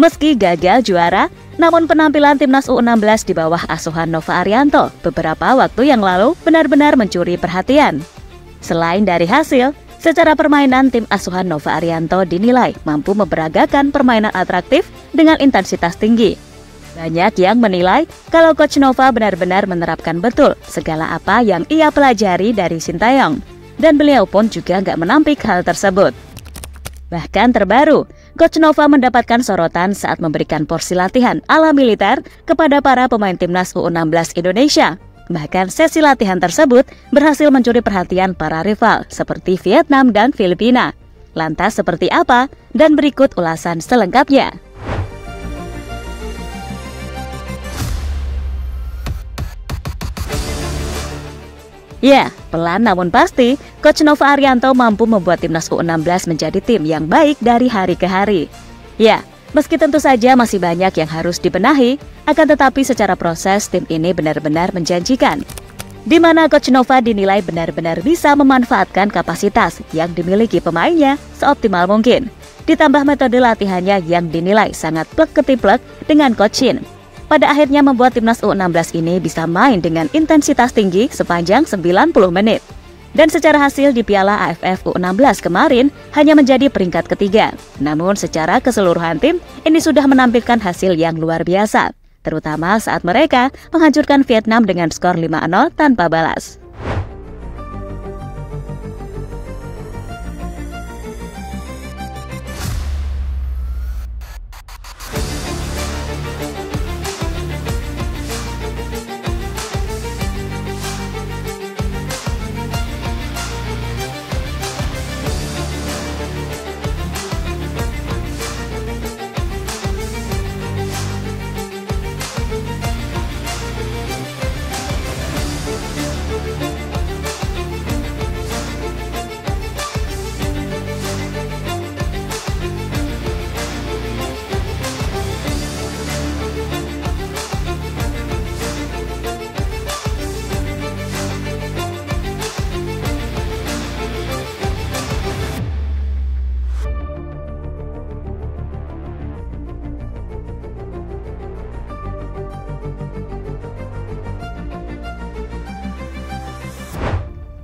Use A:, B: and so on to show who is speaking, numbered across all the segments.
A: Meski gagal juara, namun penampilan timnas U16 di bawah asuhan Nova Arianto beberapa waktu yang lalu benar-benar mencuri perhatian. Selain dari hasil, secara permainan tim asuhan Nova Arianto dinilai mampu memperagakan permainan atraktif dengan intensitas tinggi. Banyak yang menilai kalau Coach Nova benar-benar menerapkan betul segala apa yang ia pelajari dari Sintayong. Dan beliau pun juga nggak menampik hal tersebut. Bahkan terbaru, Coach Nova mendapatkan sorotan saat memberikan porsi latihan ala militer kepada para pemain timnas U16 Indonesia. Bahkan sesi latihan tersebut berhasil mencuri perhatian para rival seperti Vietnam dan Filipina. Lantas seperti apa? Dan berikut ulasan selengkapnya. Ya, pelan namun pasti, Coach Nova Arianto mampu membuat timnas U16 menjadi tim yang baik dari hari ke hari. Ya, meski tentu saja masih banyak yang harus dibenahi, akan tetapi secara proses tim ini benar-benar menjanjikan. Di mana Coach Nova dinilai benar-benar bisa memanfaatkan kapasitas yang dimiliki pemainnya seoptimal mungkin. Ditambah metode latihannya yang dinilai sangat plek ketiplek dengan Coach Shin pada akhirnya membuat timnas U16 ini bisa main dengan intensitas tinggi sepanjang 90 menit. Dan secara hasil di Piala AFF U16 kemarin hanya menjadi peringkat ketiga. Namun secara keseluruhan tim ini sudah menampilkan hasil yang luar biasa. Terutama saat mereka menghancurkan Vietnam dengan skor 5-0 tanpa balas.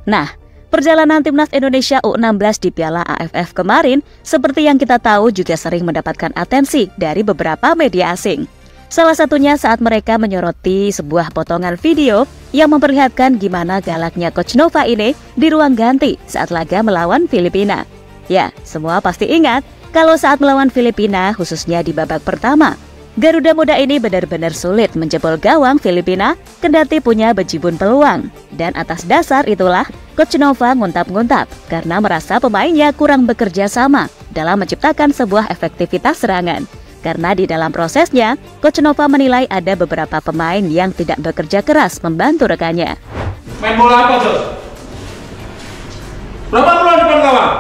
A: Nah, perjalanan timnas Indonesia U16 di Piala AFF kemarin seperti yang kita tahu juga sering mendapatkan atensi dari beberapa media asing. Salah satunya saat mereka menyoroti sebuah potongan video yang memperlihatkan gimana galaknya Coach Nova ini di ruang ganti saat laga melawan Filipina. Ya, semua pasti ingat kalau saat melawan Filipina khususnya di babak pertama, Garuda Muda ini benar-benar sulit menjebol gawang Filipina kendati punya bejibun peluang. Dan atas dasar itulah Coach Nova nguntap-nguntap karena merasa pemainnya kurang bekerja sama dalam menciptakan sebuah efektivitas serangan. Karena di dalam prosesnya, Coach Nova menilai ada beberapa pemain yang tidak bekerja keras membantu rekannya.
B: Main bola apa tuh? Berapa peluang depan gawang?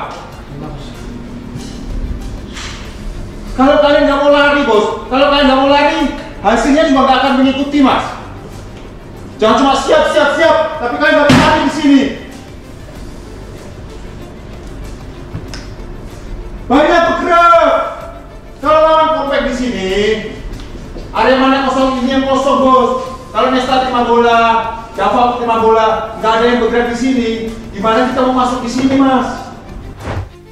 B: Kalau kalian nggak mau lari, bos, kalau kalian nggak mau lari, hasilnya juga nggak akan mengikuti, mas. Jangan cuma siap, siap, siap, tapi kalian nggak lari di sini. Banyak bergerak. Kalau lawan kompak di sini, yang mana kosong ini yang kosong, bos. Kalau Nesta terima bola, Java terima bola, nggak ada yang bergerak di sini. Gimana kita mau masuk di sini, mas?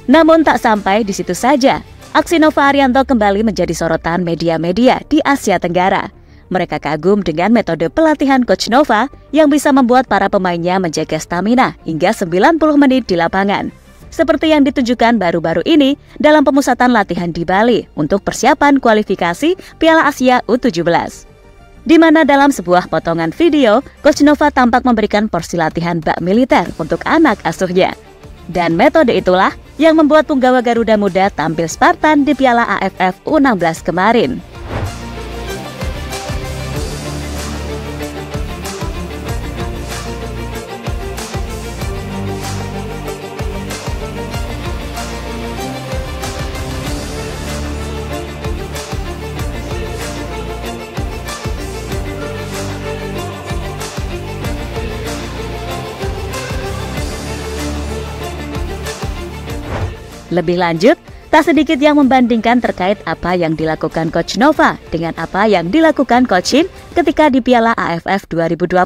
A: Namun tak sampai di situ saja. Aksi Nova Arianto kembali menjadi sorotan media-media di Asia Tenggara. Mereka kagum dengan metode pelatihan Coach Nova yang bisa membuat para pemainnya menjaga stamina hingga 90 menit di lapangan. Seperti yang ditunjukkan baru-baru ini dalam pemusatan latihan di Bali untuk persiapan kualifikasi Piala Asia U17. Di mana dalam sebuah potongan video, Coach Nova tampak memberikan porsi latihan bak militer untuk anak asuhnya. Dan metode itulah yang membuat punggawa Garuda Muda tampil Spartan di Piala AFF U16 kemarin. Lebih lanjut, Tak sedikit yang membandingkan terkait apa yang dilakukan Coach Nova dengan apa yang dilakukan Coach Shin ketika di Piala AFF 2020.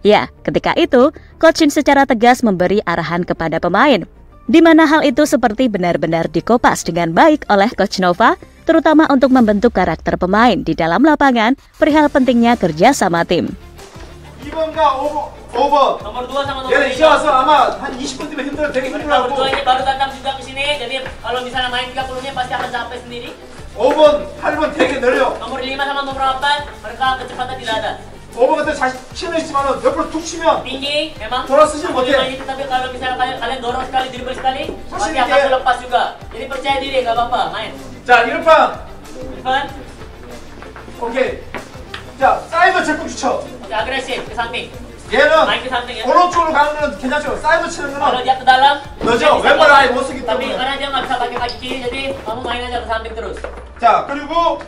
A: Ya, ketika itu, Coach Shin secara tegas memberi arahan kepada pemain, di mana hal itu seperti benar-benar dikopas dengan baik oleh Coach Nova, terutama untuk membentuk karakter pemain di dalam lapangan perihal pentingnya kerja sama tim.
B: 2번과 5번, 5번.
C: Nomor 2 sama nomor
B: 얘는 이제
C: 3.
B: 와서 아마 한 20분 뒤면 힘들어 되게
C: Nomor
B: 힘들어하고
C: 2 ini baru datang juga ke sini, jadi kalau misalnya main 30 menit pasti akan capek sendiri.
B: 5번, 8번 되게 느려.
C: Nomor 5 sama nomor 8, mereka kecepatan tidak ada.
B: 5번 같은 자신 치는 있지만 옆으로 툭 치면
C: Tinggi, memang.
B: 돌아서지
C: Nomor
B: 못해.
C: 5 ini, tapi kalau misalnya kalian, kalian dorong sekali, dribble sekali, pasti
B: Sasin
C: akan
B: dia.
C: terlepas juga. Jadi percaya diri, gak apa-apa, main.
B: 자, 1판.
C: Irfan,
B: 오케이. 자, 사이드 적극 쳐.
C: Ke samping.
B: 얘는. 오른쪽으로 가는 건 괜찮죠. 사이드 치는 거는
C: dia ke dalam,
B: 너죠. 왼발 아예 못 쓰기
C: Tapi
B: 때문에.
C: karena dia nggak bisa pakai kaki kiri, jadi kamu main aja ke samping terus.
B: 자, 그리고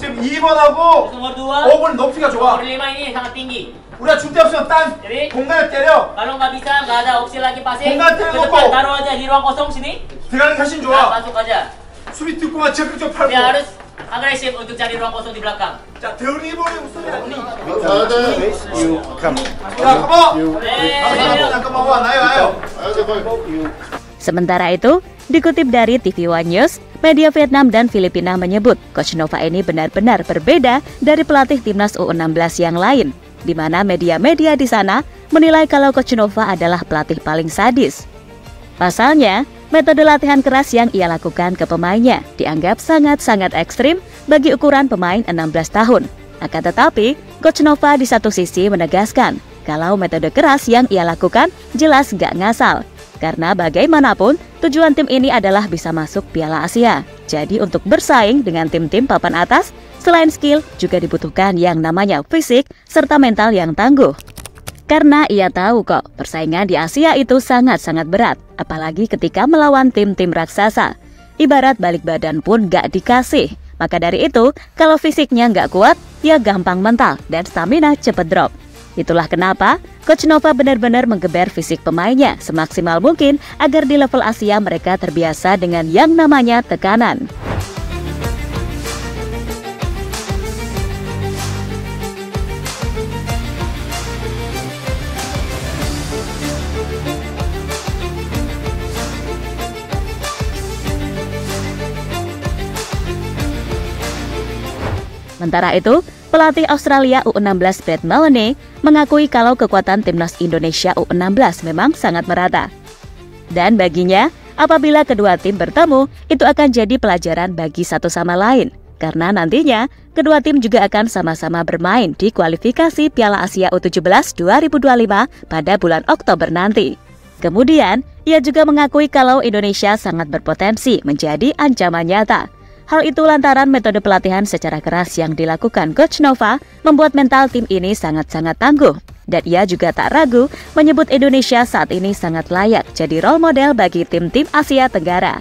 B: 지금 2번하고
C: Terus nomor 2,
B: 5번 높이가 좋아.
C: nomor 5 ini sangat tinggi.
B: 우리가 줄데 없으면 딴? 공간에 때려.
C: Kalau nggak bisa, nggak ada opsi lagi passing,
B: Bunga
C: ke
B: terus
C: depan
B: kok.
C: taruh aja di ruang kosong sini,
B: 들어가는 게 훨씬
C: nah,
B: 좋아.
C: masuk aja.
B: 수비 뒷구만 적극적 팔고.
C: Harus agresif untuk cari ruang kosong di belakang.
B: 자, 드리블이 우선이 아니.
D: Father, you come.
B: 자, 가봐.
C: Eh,
B: 잠깐만 와, 나요, 나요.
D: You
A: Sementara itu, dikutip dari TV One News, media Vietnam dan Filipina menyebut Coach Nova ini benar-benar berbeda dari pelatih timnas U16 yang lain, di mana media-media di sana menilai kalau Coach Nova adalah pelatih paling sadis. Pasalnya, metode latihan keras yang ia lakukan ke pemainnya dianggap sangat-sangat ekstrim bagi ukuran pemain 16 tahun. Akan tetapi, Coach Nova di satu sisi menegaskan kalau metode keras yang ia lakukan jelas gak ngasal. Karena bagaimanapun, tujuan tim ini adalah bisa masuk Piala Asia. Jadi untuk bersaing dengan tim-tim papan atas, selain skill juga dibutuhkan yang namanya fisik serta mental yang tangguh. Karena ia tahu kok, persaingan di Asia itu sangat-sangat berat, apalagi ketika melawan tim-tim raksasa. Ibarat balik badan pun gak dikasih. Maka dari itu, kalau fisiknya nggak kuat, ya gampang mental dan stamina cepet drop. Itulah kenapa Coach Nova benar-benar menggeber fisik pemainnya semaksimal mungkin agar di level Asia mereka terbiasa dengan yang namanya tekanan. Sementara itu, pelatih Australia U16 Brett Maloney mengakui kalau kekuatan timnas Indonesia U16 memang sangat merata. Dan baginya, apabila kedua tim bertemu, itu akan jadi pelajaran bagi satu sama lain. Karena nantinya, kedua tim juga akan sama-sama bermain di kualifikasi Piala Asia U17 2025 pada bulan Oktober nanti. Kemudian, ia juga mengakui kalau Indonesia sangat berpotensi menjadi ancaman nyata. Hal itu lantaran metode pelatihan secara keras yang dilakukan Coach Nova membuat mental tim ini sangat-sangat tangguh. Dan ia juga tak ragu menyebut Indonesia saat ini sangat layak jadi role model bagi tim-tim Asia Tenggara.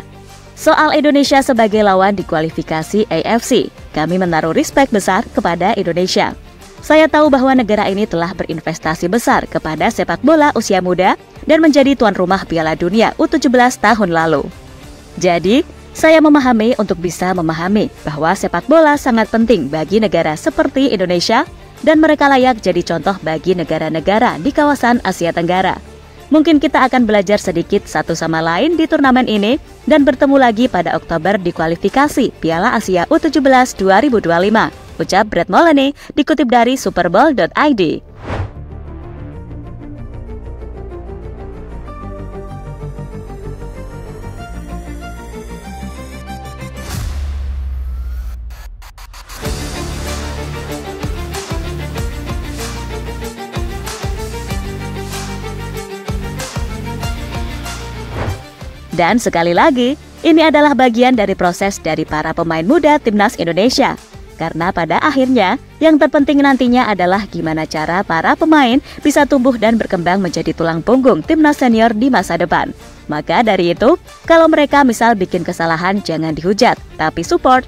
A: Soal Indonesia sebagai lawan di kualifikasi AFC, kami menaruh respect besar kepada Indonesia. Saya tahu bahwa negara ini telah berinvestasi besar kepada sepak bola usia muda dan menjadi tuan rumah Piala Dunia U17 tahun lalu. Jadi, saya memahami untuk bisa memahami bahwa sepak bola sangat penting bagi negara seperti Indonesia dan mereka layak jadi contoh bagi negara-negara di kawasan Asia Tenggara. Mungkin kita akan belajar sedikit satu sama lain di turnamen ini dan bertemu lagi pada Oktober di kualifikasi Piala Asia U17 2025. Ucap Brett Moloney dikutip dari superbowl.id. Dan sekali lagi, ini adalah bagian dari proses dari para pemain muda timnas Indonesia. Karena pada akhirnya, yang terpenting nantinya adalah gimana cara para pemain bisa tumbuh dan berkembang menjadi tulang punggung timnas senior di masa depan. Maka dari itu, kalau mereka misal bikin kesalahan jangan dihujat, tapi support.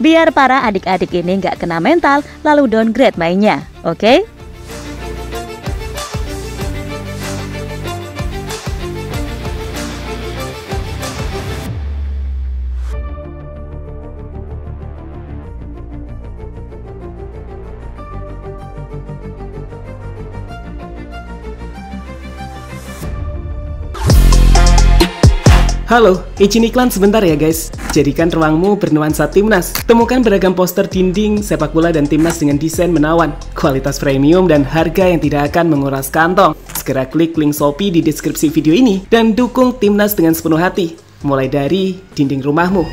A: Biar para adik-adik ini nggak kena mental lalu downgrade mainnya, oke?
E: Halo, izin iklan sebentar ya guys. Jadikan ruangmu bernuansa timnas. Temukan beragam poster dinding, sepak bola dan timnas dengan desain menawan, kualitas premium dan harga yang tidak akan menguras kantong. Segera klik link Shopee di deskripsi video ini dan dukung timnas dengan sepenuh hati. Mulai dari dinding rumahmu.